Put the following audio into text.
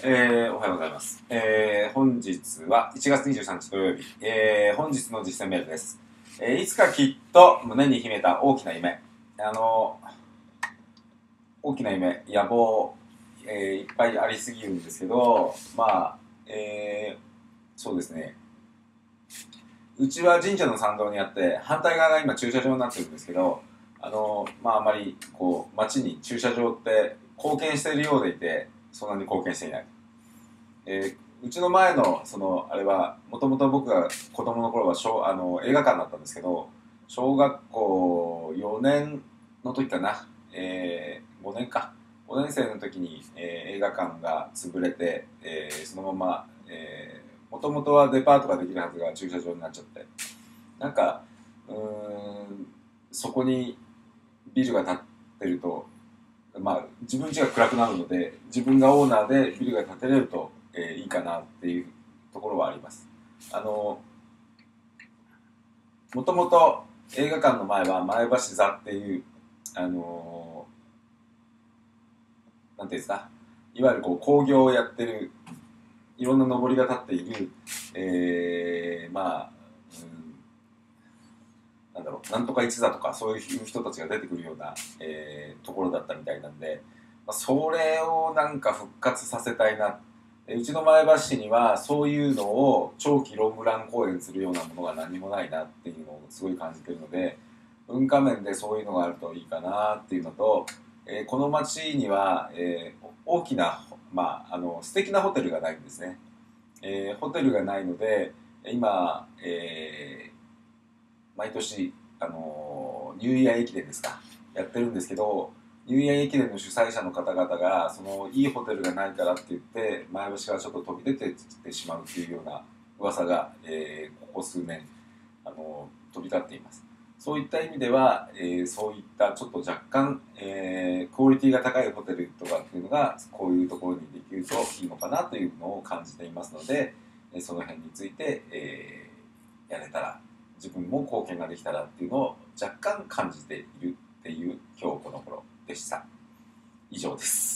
えー、おはようございます。えー、本日は1月23日土曜日、えー、本日の実践メールです。えー、いつかきっと胸に秘めた大きな夢、あの、大きな夢、野望、えー、いっぱいありすぎるんですけど、まあ、えー、そうですね、うちは神社の参道にあって、反対側が今駐車場になってるんですけど、あの、まああまり、こう、街に駐車場って貢献しているようでいて、そんなに貢献していない。えーうちの前の、その、あれは、もともと僕が子供の頃は小あの映画館だったんですけど、小学校4年の時かな、えー5年か。5年生の時に、えー映画館が潰れて、えーそのまま、えもともとはデパートができるはずが駐車場になっちゃって、なんか、うん、そこにビルが建ってると、まあ、自分家が暗くなるので自分がオーナーでビルが建てれると、えーいいかなっていうところはあります。あのもともと映画館の前は前橋座っていうあのなんていうんですか？いわゆるこう工業をやってるいろんな上りが立っている、えーまあ、ろう、なんとか一座とかそういう人たちが出てくるような、えーところだったみたいなんで、まあ、それをなんか復活させたいな。うちの前橋市にはそういうのを長期ロングラン公演するようなものが何もないなっていうのをすごい感じてるので、文化面でそういうのがあるといいかなっていうのと、えーこの町には、えー大きな、まあ、あの素敵なホテルがないんですね。えーホテルがないので、今、えー毎年、あのニューイヤー駅伝ですか。やってるんですけどニューイヤー駅伝の主催者の方々がそのいいホテルがないからって言って前橋からちょっと飛び出てってしまうっていうような噂が、えーここ数年、あの飛び交っています。そういった意味では、えーそういったちょっと若干、えークオリティが高いホテルとかっていうのがこういうところにできるといいのかなというのを感じていますので、その辺について、えーやれたら自分も貢献ができたらっていうのを若干感じているっていう今日この頃でした。以上です。